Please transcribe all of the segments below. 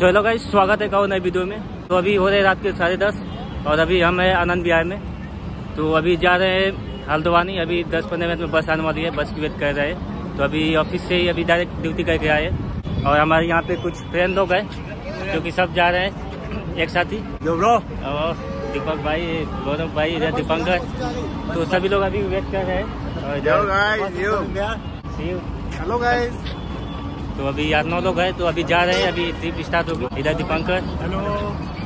So hello guys स्वागत है और नई वीडियो में। तो अभी हो रहे रात के साढ़े दस और अभी हम हैं आनंद बिहार में। तो अभी जा रहे हैं हल्द्वानी अभी दस पंद्रह मिनट में बस आने वाली है बस की वेट कर रहे हैं। तो अभी ऑफ़िस से ही अभी डायरेक्ट ड्यूटी करके आए हैं। और हमारे यहाँ पे कुछ फ्रेंड लोग हैं जो कि सब जा रहे हैं एक साथ ही। और दीपक भाई गौरव भाई इधर दीपंकर। तो सभी लोग अभी वेट कर रहे हैं। और हेलो गाइस तो अभी यार नौ लोग हैं तो अभी जा रहे हैं अभी ट्रिप स्टार्ट होगी। इधर दीपंकर। हेलो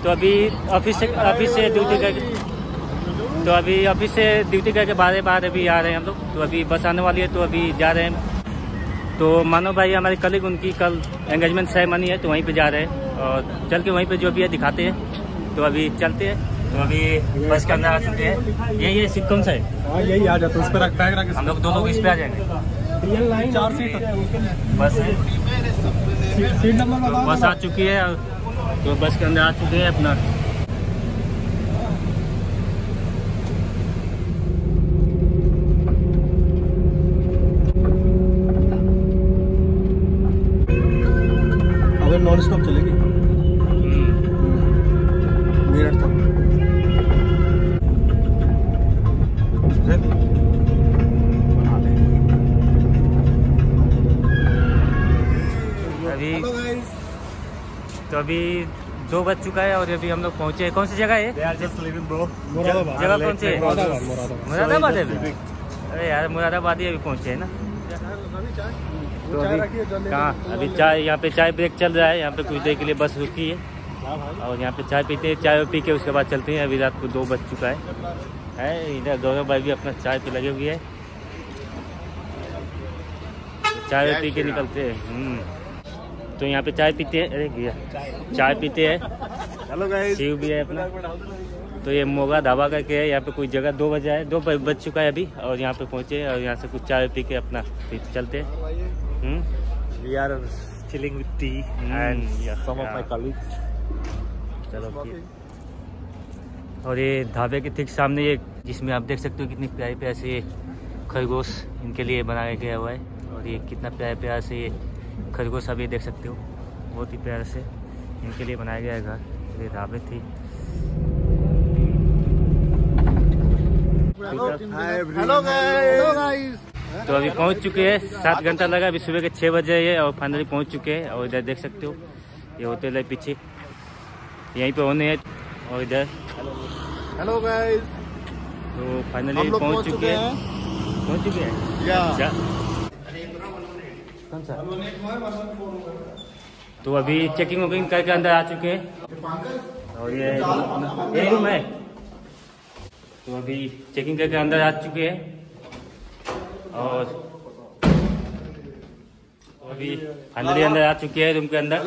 तो अभी ऑफ़िस से ऑफ़िस से ड्यूटी करके तो अभी ऑफ़िस से ड्यूटी करके बारह बार अभी आ रहे हैं हम लोग। तो अभी बस आने वाली है तो अभी जा रहे हैं। तो मानो भाई हमारे कलीग उनकी कल एंगेजमेंट सेरेमनी है तो वहीं पे जा रहे हैं। और चल के वहीं पे जो भी है दिखाते हैं। तो अभी चलते हैं। तो अभी बस के अंदर आ चुके हैं। ये ये सीट कौन सा। है हाँ यही आ जाता है। उस पर हम लोग दो लोग इस पे आ जाएँगे। चार सीट बस है। बस आ चुकी है तो बस के अंदर आ चुके हैं अपना। तो अभी दो बज चुका है और अभी हम लोग पहुँचे कौन सी जगह है? मुरादाबाद। जगह कौन सी है? मुरादाबाद। मुरादाबाद मुरादाबाद है अरे यार मुरादाबाद ही अभी पहुँचे है ना। तो अभी कहाँ? अभी चाय यहाँ पे चाय ब्रेक चल रहा है। यहाँ पे कुछ देर के लिए बस रुकी है। और यहाँ पे चाय पीते हैं। चाय पी के उसके बाद चलते हैं। अभी रात को दो बज चुका है। है इधर गौरव भाई भी अपना चाय पे लगे हुए है। चाय पी के निकलते हैं। हम्म। तो यहाँ पे चाय पीते हैं। अरे भैया चाय पीते हैं। हेलो शिव भी है अपना। तो ये मोगा ढाबा करके है यहाँ पे कोई जगह दो बजे है दो बज चुका है अभी और यहाँ पे पहुँचे और यहाँ से कुछ चाय पी के अपना फिर चलते हैं। हम्म? वी आर चलो और ये ढाबे के ठीक सामने ये जिसमें आप देख सकते हो कितनी प्यारे प्यारे से ये खरगोश इनके लिए बनाया गया हुआ है और ये कितना प्यारे प्यार से ये खरगोश आप ये देख सकते हो। बहुत ही प्यारे से इनके लिए बनाया गया है घर। ये ढाबे थी। हेलो गाइस तो अभी पहुँच चुके हैं। सात घंटा लगा अभी सुबह के छः बजे है और फाइनली पहुँच चुके हैं और इधर देख सकते हो। ये होटल है पीछे। यहीं पे होने हैं और इधर। हेलो गाइस तो फाइनली पहुँच चुके हैं। पहुँच चुके हैं? अच्छा कौन सा? तो अभी चेकिंग वकिंग करके अंदर आ चुके हैं। और ये ये रूम है। तो अभी चेकिंग करके अंदर आ चुके हैं। और अभी फाइनली अंदर आ चुके हैं रूम के अंदर।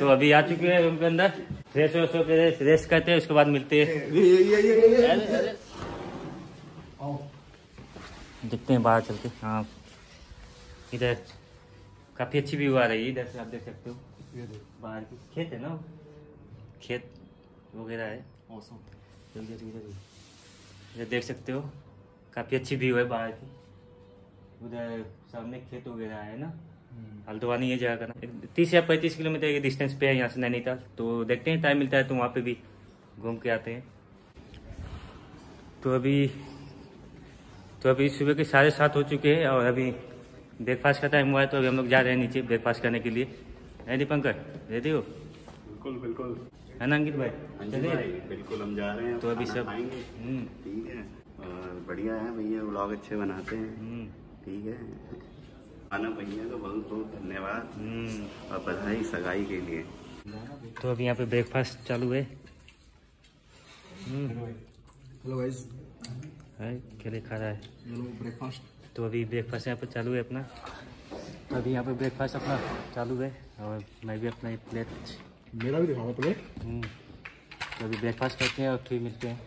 तो अभी आ चुके हैं रूम के अंदर। फ्रेश होकर रेस्ट करते हैं उसके बाद मिलते हैं। देखते हैं बाहर चलते हाँ। इधर काफ़ी अच्छी व्यू आ रही है इधर से आप देख सकते हो। बाहर की खेत है ना खेत वगैरह है। मौसम। इधर इधर इधर देख सकते हो। काफ़ी अच्छी व्यू है बाहर की। उधर सामने खेत वगैरह है ना? हल्द्वानी ये जगह का ना। तीस या पैंतीस किलोमीटर के डिस्टेंस पे है यहाँ से नैनीताल। तो देखते हैं टाइम मिलता है तो वहाँ पे भी घूम के आते हैं। तो अभी तो अभी सुबह के साढ़े सात हो चुके हैं और अभी ब्रेकफास्ट का टाइम हुआ है तो अभी हम लोग जा रहे हैं नीचे ब्रेकफास्ट करने के लिए। है दीपंकर रेडी हो? बिल्कुल बिल्कुल। है ना अंकित भाई? हाँ चलिए। बिल्कुल हम जा रहे हैं तो अभी सब हम्म, ठीक है। और बढ़िया है भैया व्लॉग अच्छे बनाते हैं। हम्म, ठीक है। खाना भैया को बहुत बहुत धन्यवाद। हम्म। और बधाई सगाई के लिए। तो अभी यहाँ पे ब्रेकफास्ट चालू है। हेलो गाइस है केले खा रहा है? ब्रेकफास्ट तो अभी ब्रेकफास्ट यहाँ पर चालू है अपना। तो अभी यहाँ पर ब्रेकफास्ट अपना चालू है और मैं भी अपना एक प्लेट मेरा भी दिखाऊँगा प्लेट हम्म, तो अभी ब्रेकफास्ट करते हैं और फिर मिलते हैं।